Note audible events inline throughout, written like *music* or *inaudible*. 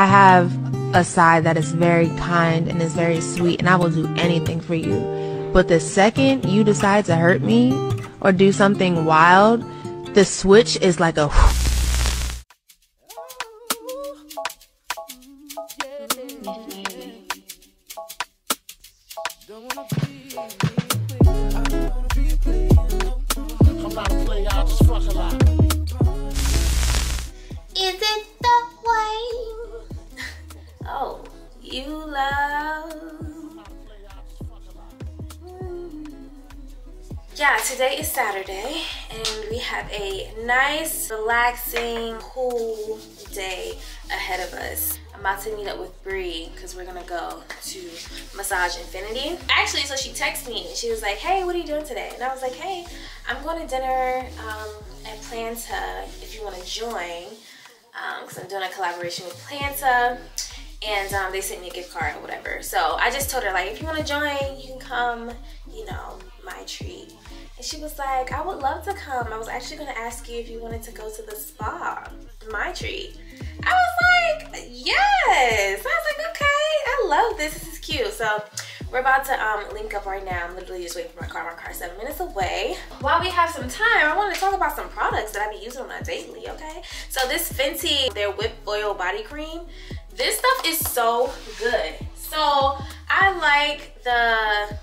I have a side that is very kind and is very sweet, and I will do anything for you. But the second you decide to hurt me or do something wild, the switch is like a. a nice, relaxing, cool day ahead of us. I'm about to meet up with Bree because we're gonna go to Massage Infinity. Actually, so she texted me and she was like, hey, what are you doing today? And I was like, hey, I'm going to dinner um, at Planta if you wanna join because I'm doing a collaboration with Planta and um, they sent me a gift card or whatever. So I just told her like, if you want to join, you can come. You know, my treat. And she was like, I would love to come. I was actually gonna ask you if you wanted to go to the spa. My treat. I was like, yes. I was like, okay, I love this. This is cute. So we're about to um, link up right now. I'm literally just waiting for my car. My car's seven minutes away. While we have some time, I want to talk about some products that I be using on a daily, okay? So this Fenty, their whip oil body cream, this stuff is so good. So I like the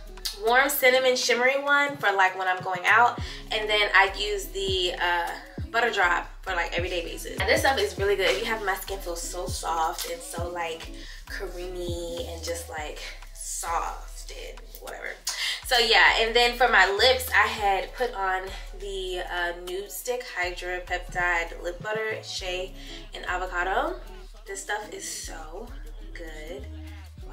warm cinnamon shimmery one for like when I'm going out. And then I use the uh, butter drop for like everyday basis. And this stuff is really good. If you have my skin feels so soft and so like creamy and just like soft and whatever. So yeah, and then for my lips, I had put on the uh, Nudestix Hydra Peptide Lip Butter, Shea, and Avocado. This stuff is so good.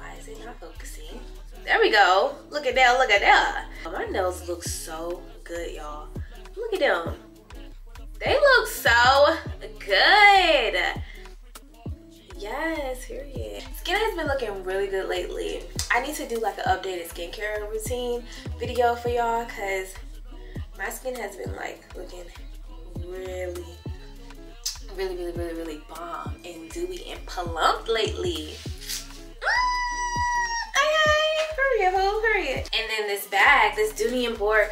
Why is it not focusing? There we go. Look at that, look at that. My nails look so good, y'all. Look at them. They look so good. Yes, period. Skin has been looking really good lately. I need to do like an updated skincare routine video for y'all because my skin has been like looking really, really, really, really, really bomb and dewy and plump lately. Mm. And then this bag, this and Bourke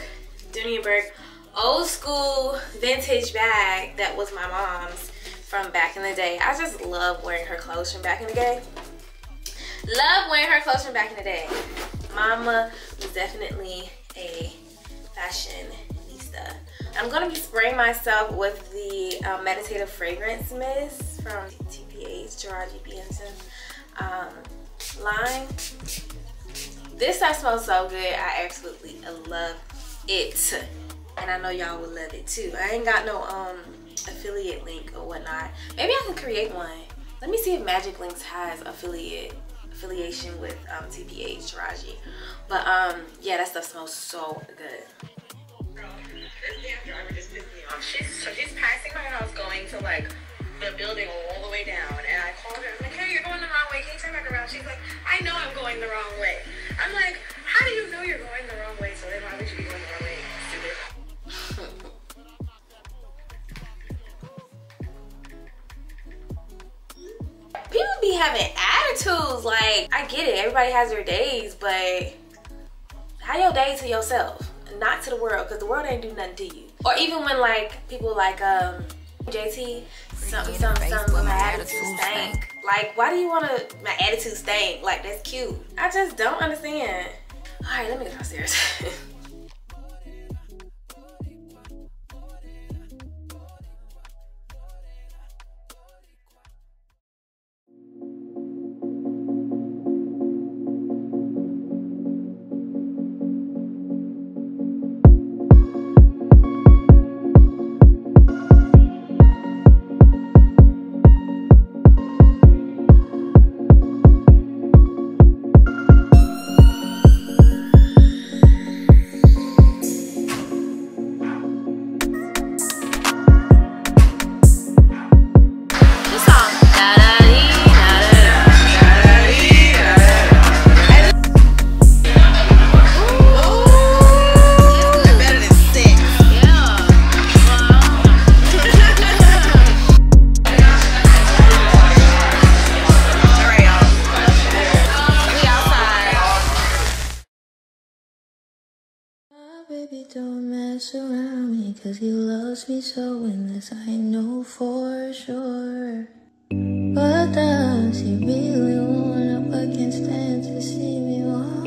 old school vintage bag that was my mom's from back in the day. I just love wearing her clothes from back in the day. Love wearing her clothes from back in the day. Mama was definitely a fashionista. I'm gonna be spraying myself with the um, Meditative Fragrance Mist from TPH, Taraji P. Henson um, line. This stuff smells so good. I absolutely love it. And I know y'all will love it too. I ain't got no um affiliate link or whatnot. Maybe I can create one. Let me see if Magic Links has affiliate affiliation with um, TPH Taraji. But um yeah, that stuff smells so good. This cab driver just pissed She's so she's passing my house going to like the building all the way down and I called her, I'm like, hey, you're going the wrong way, can you turn back around? She's like, I know I'm going the wrong way. I'm like, how do you know you're going the wrong way? So then why would you be going the wrong way? Stupid. People be having attitudes. Like, I get it. Everybody has their days, but how your day to yourself, not to the world, because the world ain't do nothing to you. Or even when like people like um JT, some some some my attitude stank. Like, why do you want to my attitude stank? Like, that's cute. I just don't understand. All right, let me go downstairs. *laughs* around me, cause he loves me so, and this I know for sure. But does he really want up against stand to see me walk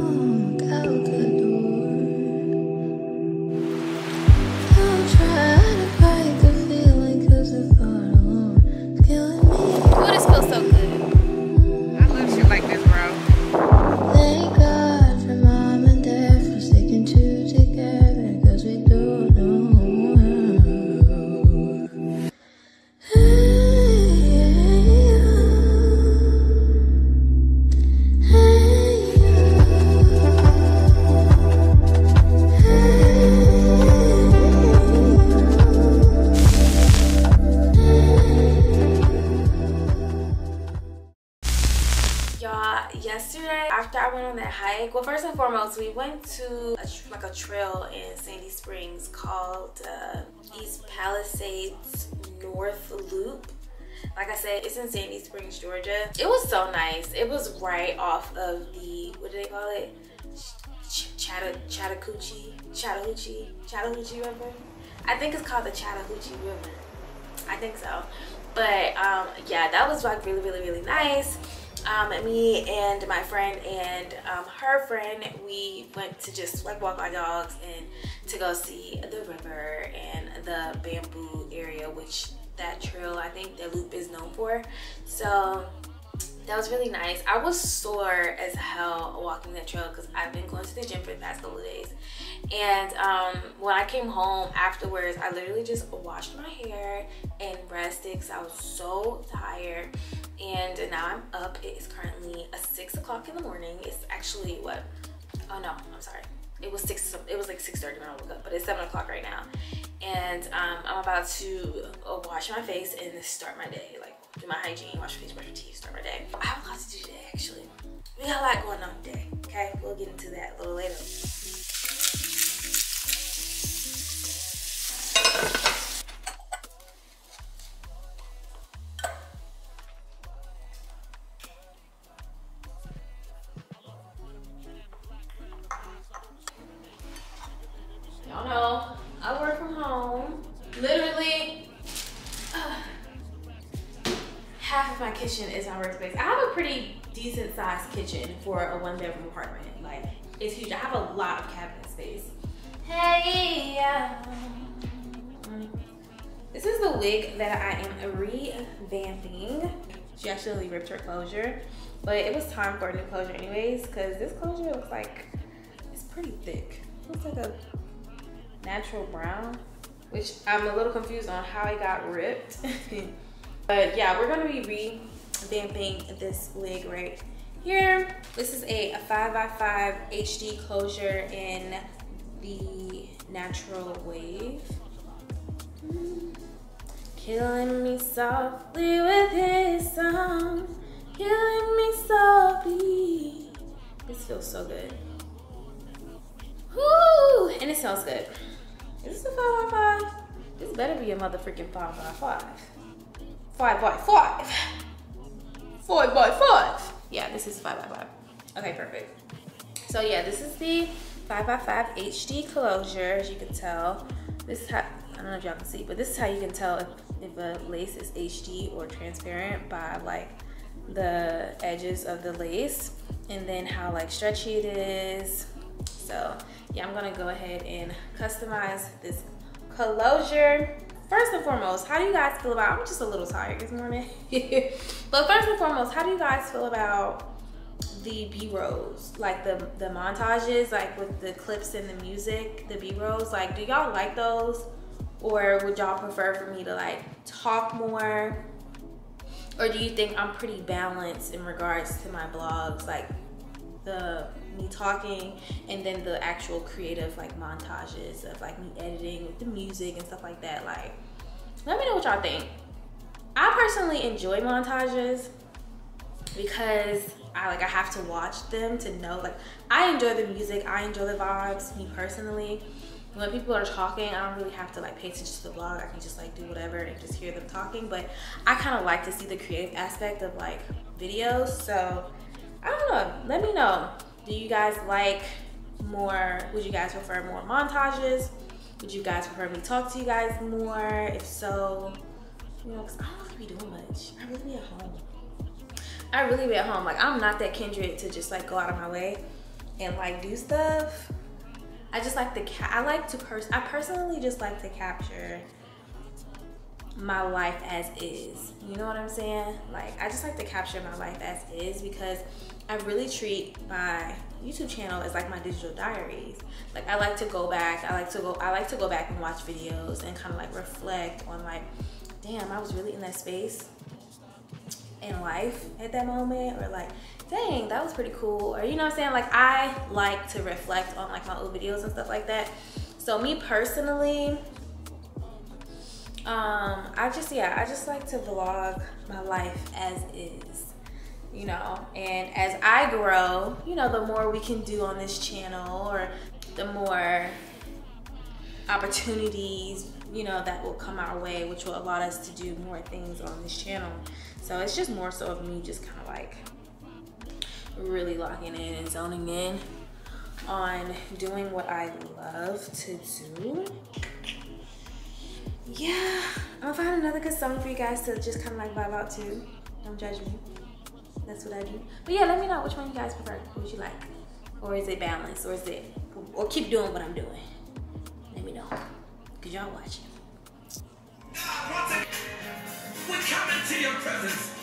went on that hike, well, first and foremost, we went to a, like a trail in Sandy Springs called uh, East Palisades North Loop. Like I said, it's in Sandy Springs, Georgia. It was so nice. It was right off of the what do they call it? Ch- Chatta Chattahoochee, Chattahoochee, Chattahoochee River. I think it's called the Chattahoochee River. I think so. But um, yeah, that was like really, really, really nice. Um, me and my friend and um, her friend, we went to just like walk our dogs and to go see the river and the bamboo area, which that trail I think the loop is known for. So that was really nice. I was sore as hell walking that trail because I've been going to the gym for the past couple days. And um, when I came home afterwards, I literally just washed because I was so tired. And now I'm up. It is currently a six o'clock in the morning. It's actually what? Oh no, I'm sorry. It was six. It was like six thirty when I woke up, but it's seven o'clock right now. And um, I'm about to uh, wash my face and start my day. Like do my hygiene, wash my face, brush my teeth, start my day. I have a lot to do today, actually. We got a lot going on today. Okay, we'll get into that a little later. This is the wig that I am revamping. She actually ripped her closure, but it was time for a new closure anyways, because this closure looks like it's pretty thick. looks like a natural brown, which I'm a little confused on how it got ripped. *laughs* but yeah, we're gonna be revamping this wig right here. This is a, a 5x5 HD closure in the natural wave. Killing me softly with his song. Killing me softly. This feels so good. Woo! And it smells good. Is this a 5 by 5 This better be a motherfucking 5 by 5 5 by 5 5 by 5 Yeah, this is 5 by 5 Okay, perfect. So yeah, this is the 5 by 5 HD closure, as you can tell. This I don't know if y'all can see, but this is how you can tell if, if a lace is HD or transparent by like the edges of the lace and then how like stretchy it is. So yeah, I'm gonna go ahead and customize this closure. First and foremost, how do you guys feel about, I'm just a little tired this morning. *laughs* but first and foremost, how do you guys feel about the B-rolls, like the, the montages, like with the clips and the music, the B-rolls, like do y'all like those? Or would y'all prefer for me to like talk more? Or do you think I'm pretty balanced in regards to my blogs? Like the me talking and then the actual creative like montages of like me editing with the music and stuff like that. Like, let me know what y'all think. I personally enjoy montages because I like I have to watch them to know like I enjoy the music, I enjoy the vibes, me personally. When people are talking, I don't really have to like pay attention to the vlog. I can just like do whatever and just hear them talking. But I kind of like to see the creative aspect of like videos. So I don't know. Let me know. Do you guys like more, would you guys prefer more montages? Would you guys prefer me talk to you guys more? If so, you know, cause I don't really be doing much. I really be at home. I really be at home. Like I'm not that kindred to just like go out of my way and like do stuff. I just like the I like to pers I personally just like to capture my life as is. You know what I'm saying? Like I just like to capture my life as is because I really treat my YouTube channel as like my digital diaries. Like I like to go back, I like to go I like to go back and watch videos and kind of like reflect on like damn, I was really in that space in life at that moment or like dang that was pretty cool. Or you know what i'm saying? Like i like to reflect on like my old videos and stuff like that. So me personally um i just yeah i just like to vlog my life as is you know? And as i grow you know the more we can do on this channel or the more opportunities you know that will come our way which will allow us to do more things on this channel. So it's just more so of me just kind of like really locking in and zoning in on doing what I love to do. Yeah, I'll find another good song for you guys to just kind of like vibe out to. Don't judge me. That's what I do. But yeah, let me know which one you guys prefer. Would you like? Or is it balanced? Or is it, or keep doing what I'm doing? Let me know. Cause y'all watching. We come into your presence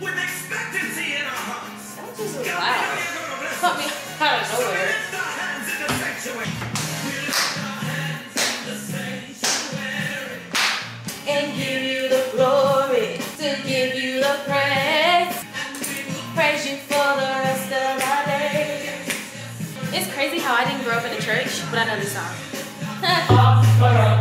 with expectancy in our hearts. That was loud. Caught me out of nowhere. and give you the glory, to give you the praise. Praise you for the rest of our days. It's crazy how I didn't grow up in a church, but I know this song. *laughs*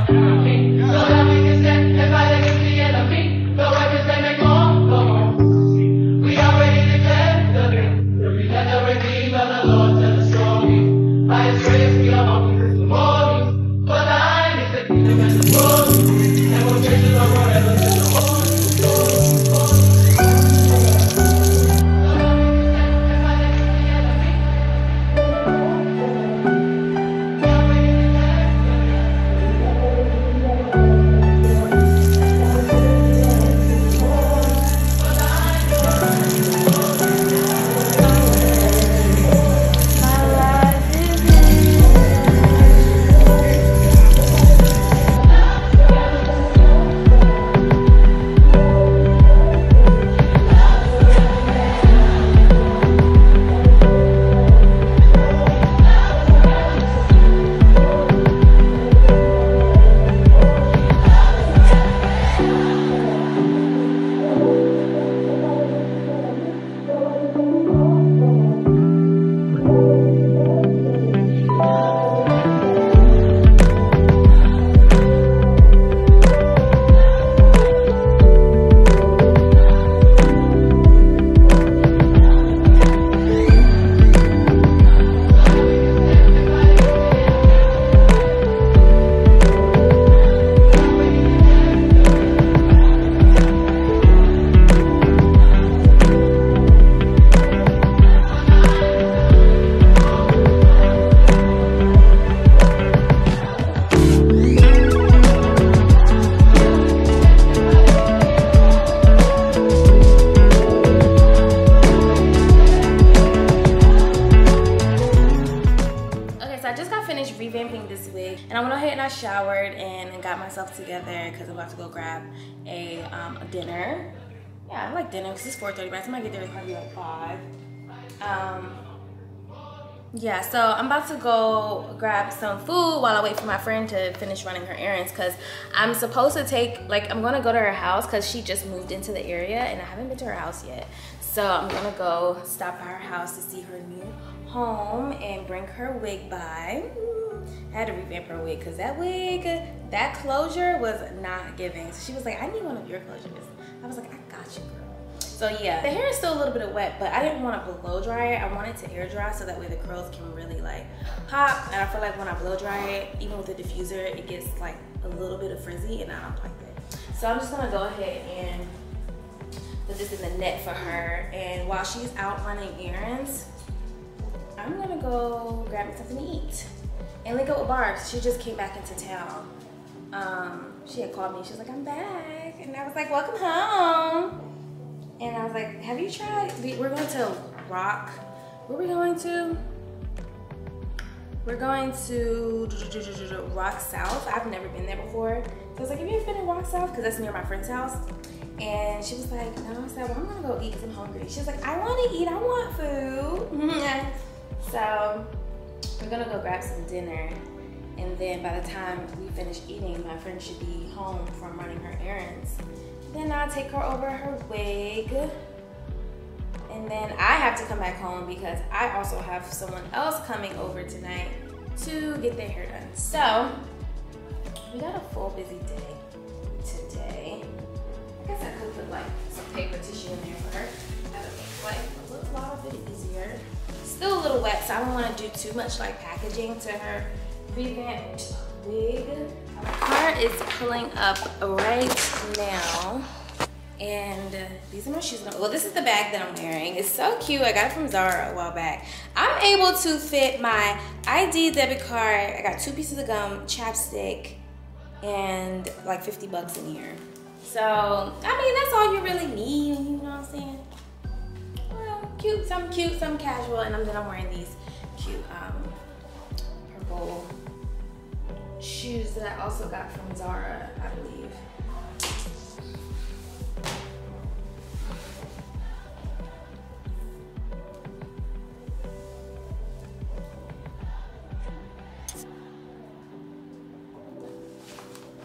myself together because I'm about to go grab a, um, dinner. Yeah, I like dinner because it's 4:30, by the time I get there, probably like five. Um, yeah, so I'm about to go grab some food while I wait for my friend to finish running her errands because I'm supposed to take, like, I'm gonna go to her house because she just moved into the area and I haven't been to her house yet. So I'm gonna go stop by her house to see her new home and bring her wig by. I had to revamp her wig because that wig, that closure was not giving. So she was like, I need one of your closures. I was like, I got you, girl. So yeah, the hair is still a little bit of wet, but I didn't want to blow dry it. I wanted to air dry so that way the curls can really like pop. And I feel like when I blow dry it, even with the diffuser, it gets like a little bit of frizzy and I don't like that. So I'm just gonna go ahead and put this in the net for her. And while she's out running errands, I'm gonna go grab me something to eat and with Barb's. She just came back into town. Um, she had called me. She was like, I'm back. And I was like, welcome home. And I was like, have you tried? we- We're going to Rock. Where are we going to? We're going to Rock South. I've never been there before. So I was like, have you ever been to Rock South? Because that's near my friend's house. And she was like, no. I said, well, I'm gonna go eat because I'm hungry. She was like, I want to eat. I want food. *laughs* so we're gonna go grab some dinner. And then by the time we finish eating, my friend should be home from running her errands. Then I'll take her over her wig. And then I have to come back home because I also have someone else coming over tonight to get their hair done. So we got a full busy day today. I guess I could put like some paper tissue in there for her. That would make life a little lot bit easier. Still a little wet, so I don't want to do too much like packaging to her revamped wig. My car is pulling up right now. And these are my shoes. Well, this is the bag that I'm wearing. It's so cute. I got it from Zara a while back. I'm able to fit my ID debit card. I got two pieces of gum, chapstick, and like 50 bucks in here. So, I mean, that's all you really need. You know what I'm saying? Cute, some cute, some casual, and then I'm wearing these cute um, purple shoes that I also got from Zara, I believe.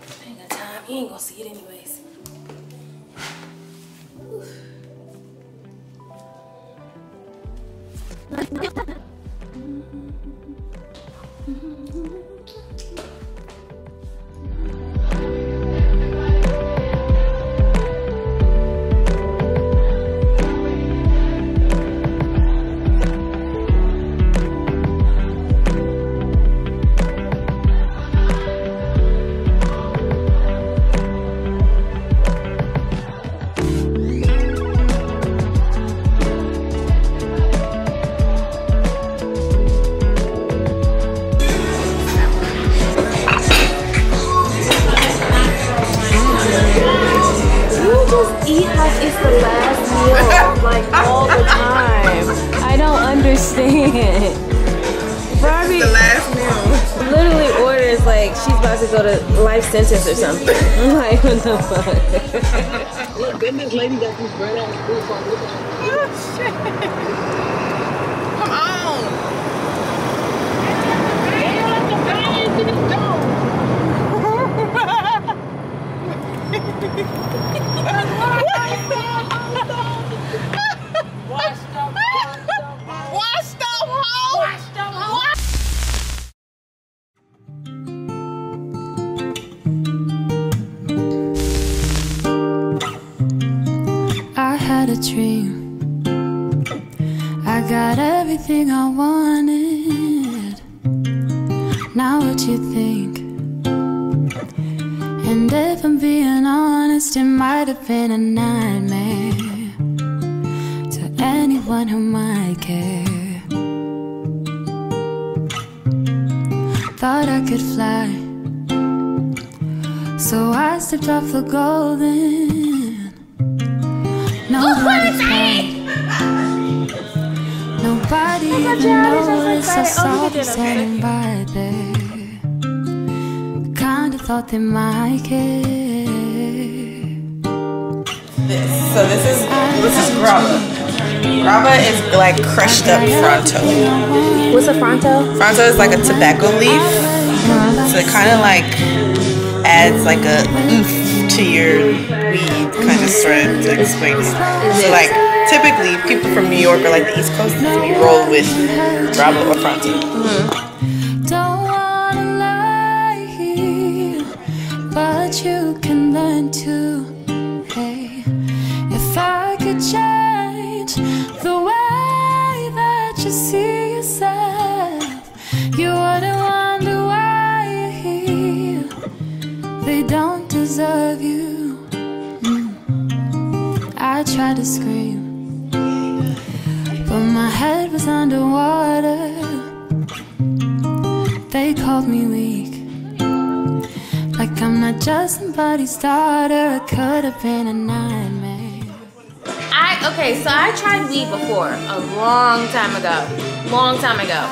I ain't got time. Ain't gonna see it anyways. Understand. *laughs* Barbie The last meal. literally orders like she's about to go to life sentence or something. *laughs* I'm like, what the fuck? Look, then this lady got these red ass boots on. Look at her. Come on. Washed *laughs* Thought I could fly, so I stepped off the golden. Nobody's right. Nobody even noticed I saw them standing right there. Kinda thought they might care. This. So this is this is grabba. Grabba is like crushed up fronto. What's a fronto? Fronto is like a tobacco leaf, so it kind of like adds like a oomph to your weed, kind of sort of to explain. it. So like typically people from New York or like the East Coast we roll with grabba or fronto. Don't wanna lie here, but you can learn to. You see yourself, you wouldn't wonder why you're here. They don't deserve you. Mm. I tried to scream, but my head was underwater. They called me weak. Like I'm not just somebody's daughter, I could have been a nightmare. Okay, so I tried weed before a long time ago, long time ago,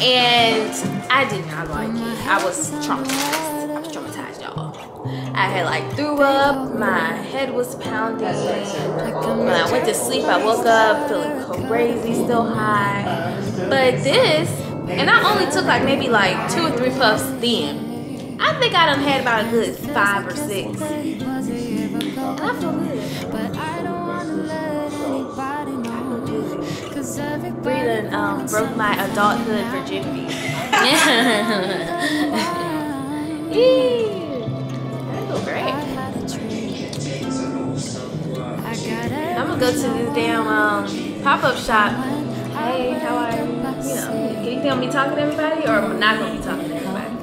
and I did not like it. I was traumatized. I was traumatized, y'all. I had like threw up. My head was pounding. When I went to sleep, I woke up feeling crazy, still high. But this, and I only took like maybe like two or three puffs then. I think I done had about a good five or six. And I feel Breathing um, broke my adulthood virginity. Feel great. had a dream. I got I'm gonna go to this damn um, pop-up shop. Hey, how are you? You know, you think I'm gonna be talking to everybody or am I not gonna be talking to everybody?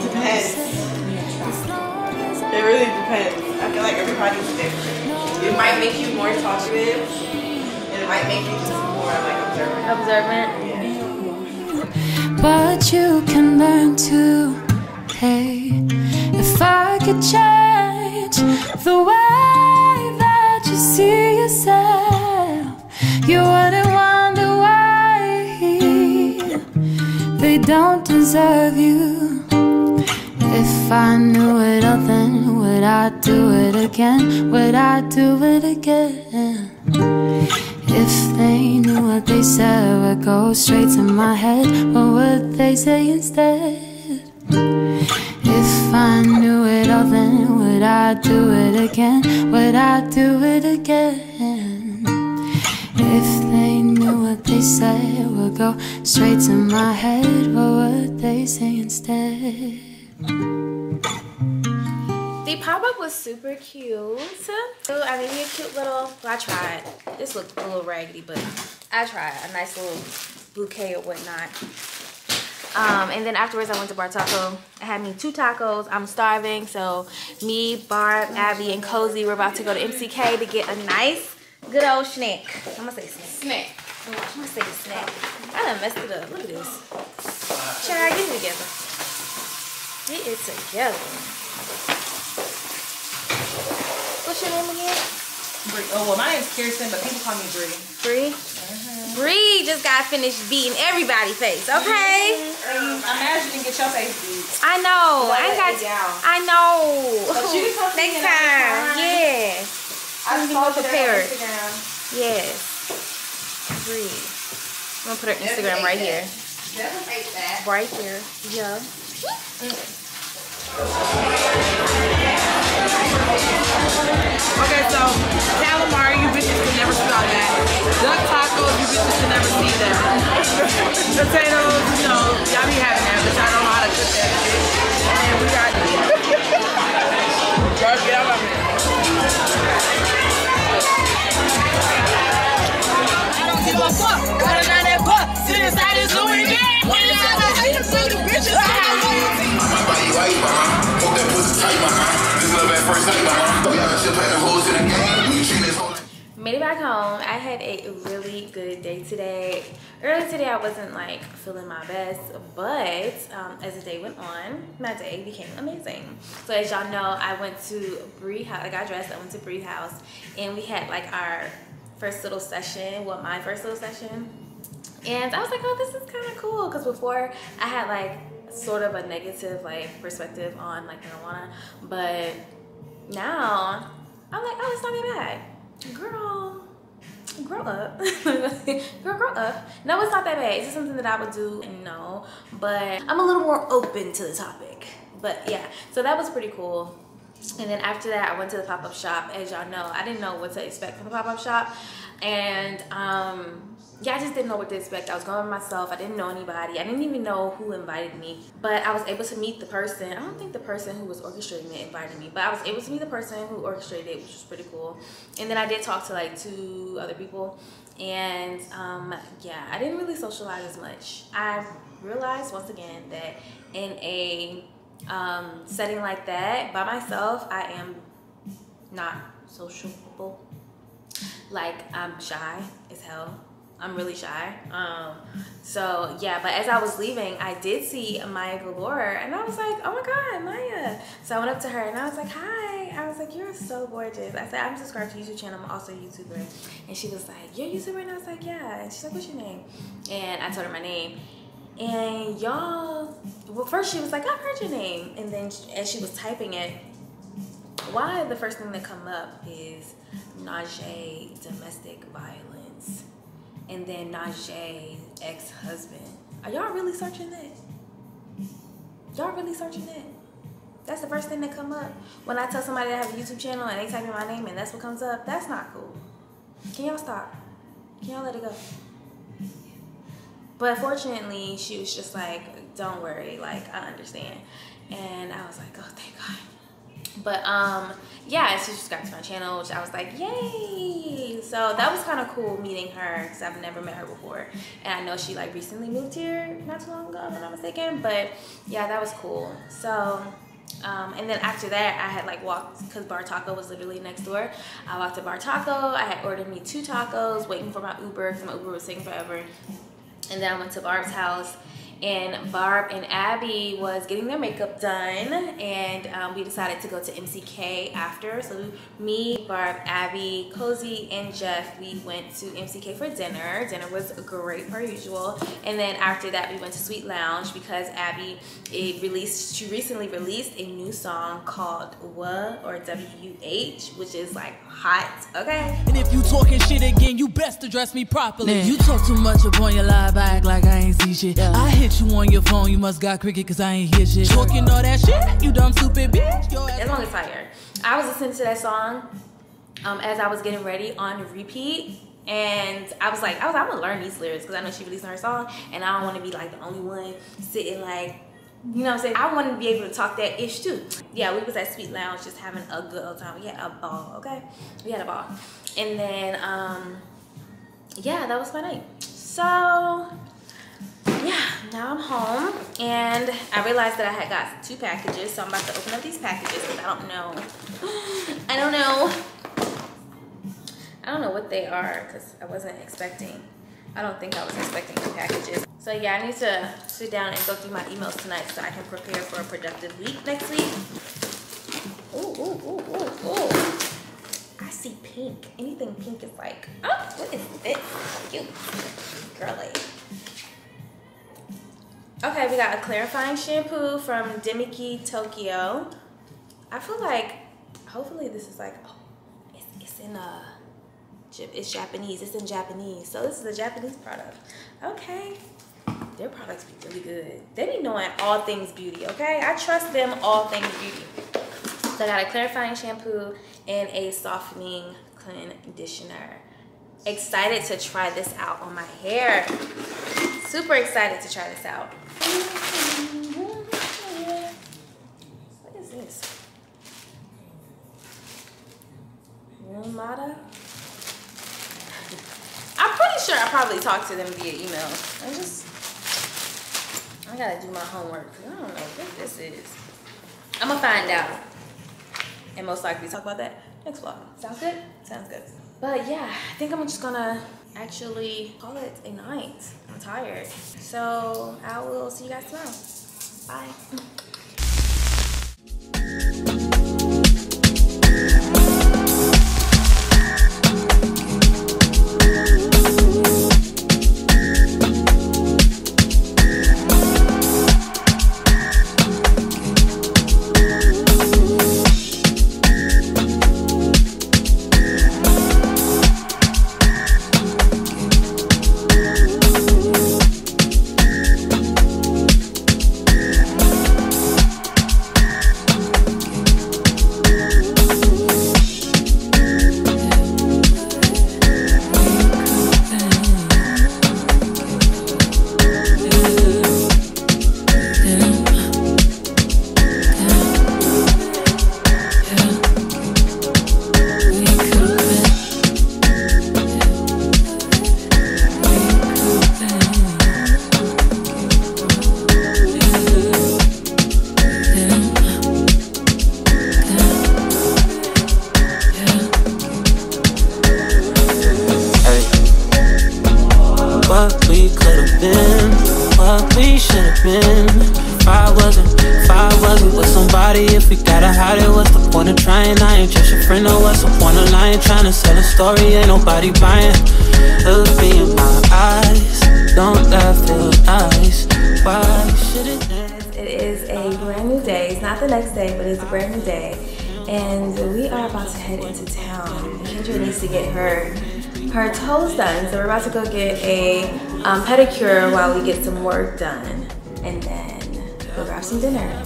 Depends. It really depends. I feel like everybody's different. It might make you more talkative, and it might make you just more like observant. Observant. But you can learn to hey if I could change the way that you see yourself you wouldn't wonder why they don't deserve you. If I knew it all then would I do it again? Would I do it again if they knew what they said would go straight to my head, what would they say instead? If I knew it all, then would I do it again? Would I do it again? If they knew what they said would go straight to my head, what would they say instead? The pop-up was super cute. So I made me a cute little, well, I tried. This looked a little raggedy, but I tried. A nice little bouquet or whatnot. Um, and then afterwards I went to Bar Taco. I had me two tacos. I'm starving. So me, Barb, Abby, and Cozy, we're about to go to MCK to get a nice, good old snack. I'm gonna say snack. Snack. I'm gonna say snack. I done messed it up. Look at this. Child, get it together. Get it together. What's your name again? Bree. Oh well, my name's Kirsten, but people call me Bree. Bree. Uh-huh. Bree just got finished beating everybody's face. Okay. Mm-hmm. Um, imagine you get your face beat. I know. I got. I know. But you can come to me next time. time. Yeah. I am more prepared. Instagram. Yes. Bree. I'm gonna put her Instagram right here. Right here. Yeah. Mm. Okay, so calamari, you bitches can never smell that. Duck tacos, you bitches can never see that. *laughs* Potatoes, you know, y'all be having that, but y'all don't know how to cook that shit. And we got Bro, get out my man. I don't give a fuck. Got a that buck. Sit inside this Louis V. When you got a hate to see the bitches. My body white behind, hold that pussy tight behind. Made it back home. I had a really good day today. Earlier today, I wasn't like feeling my best, but um, as the day went on, my day became amazing. So as y'all know, I went to Bree House. I got dressed. I went to Bree House, and we had like our first little session. Well, my first little session, and I was like, oh, this is kind of cool because before I had like sort of a negative like perspective on like marijuana, but now I'm like, oh, it's not that bad. Girl grow up. *laughs* Girl grow up. No it's not that bad. Is it something that i would do no but i'm a little more open to the topic. But yeah so that was pretty cool. And then after that i went to the pop-up shop. As y'all know i didn't know what to expect from the pop-up shop. And um yeah, I just didn't know what to expect. I was going by myself. I didn't know anybody. I didn't even know who invited me. But I was able to meet the person. I don't think the person who was orchestrating it invited me, but I was able to meet the person who orchestrated it, which was pretty cool. And then I did talk to like two other people. And um, yeah, I didn't really socialize as much. I realized once again that in a um, setting like that, by myself, I am not sociable. Like I'm shy as hell. I'm really shy. Um, so yeah, but as I was leaving, I did see Maya Galore, and I was like, oh my god, Maya. So I went up to her and I was like, hi. I was like, you're so gorgeous. I said, I'm subscribed to YouTube channel. I'm also a YouTuber. And she was like, you're a YouTuber? And I was like, yeah. And she's like, what's your name? And I told her my name. And y'all, well, first she was like, I've heard your name. And then as she was typing it, why the first thing that come up is Nazjé domestic violence and then Nazjé ex-husband. Are y'all really searching that? Y'all really searching that? That's the first thing that come up. When I tell somebody I have a YouTube channel and they type in my name and that's what comes up, that's not cool. Can y'all stop? Can y'all let it go? But fortunately, she was just like, don't worry, like, I understand. And I was like, oh, thank God. But um, yeah, she subscribed to my channel, which I was like, yay! So that was kind of cool meeting her because I've never met her before, and I know she like recently moved here not too long ago, if I'm not mistaken. But yeah, that was cool. So. Um, and then after that, I had like walked because Bar Taco was literally next door. I walked to Bar Taco. I had ordered me two tacos, waiting for my Uber because my Uber was taking forever. And then I went to Barb's house and Barb and Abby was getting their makeup done and um, we decided to go to MCK after. So me, Barb, Abby, Cozy, and Jeff, we went to MCK for dinner. Dinner was great per usual. And then after that, we went to Suite Lounge because Abby it released, she recently released a new song called WA or W-U-H, which is like hot, okay? And if you talking shit again, you best address me properly. You talk too much up on your live, I act like I ain't see shit. I hit you on your phone, you must got cricket cause I ain't hear shit. Talking all that shit, you dumb stupid bitch. That song fire. I was listening to that song um, as I was getting ready on repeat. And I was like, I was I'm gonna learn these lyrics because I know she released her song, and I don't want to be like the only one sitting like, you know what I'm saying? I want to be able to talk that ish too. Yeah, we was at Suite Lounge just having a good old time. We had a ball, okay? We had a ball, and then um, yeah, that was my night. So yeah, now I'm home and I realized that I had got two packages, so I'm about to open up these packages because I don't know. I don't know. I don't know what they are because I wasn't expecting. I don't think I was expecting the packages. So yeah, I need to sit down and go through my emails tonight so I can prepare for a productive week next week. Ooh, ooh, ooh, ooh, ooh. I see pink. Anything pink is like, oh, what is this? Cute. Girly. Okay, we got a clarifying shampoo from Demiki Tokyo. I feel like, hopefully this is like, oh, it's, it's in uh, Jap- it's Japanese. It's in Japanese. So this is a Japanese product. Okay. Their products be really good. They be knowing all things beauty, okay? I trust them all things beauty. So I got a clarifying shampoo and a softening conditioner. Excited to try this out on my hair. Super excited to try this out. What is this? Lumada? *laughs* I'm pretty sure I probably talked to them via email. I just, I gotta do my homework. I don't know what this is. I'm gonna find out. And most likely talk about that next vlog. Sounds good? Sounds good. But yeah, I think I'm just gonna actually call it a night. I'm tired. So I will see you guys tomorrow. Bye. *laughs* nobody buying. Look me in my eyes, don't nice? Why should it? It is a brand new day. It's not the next day, but it's a brand new day. And we are about to head into town. Kendra needs to get her her toes done. So we're about to go get a um, pedicure while we get some work done. And then go grab some dinner.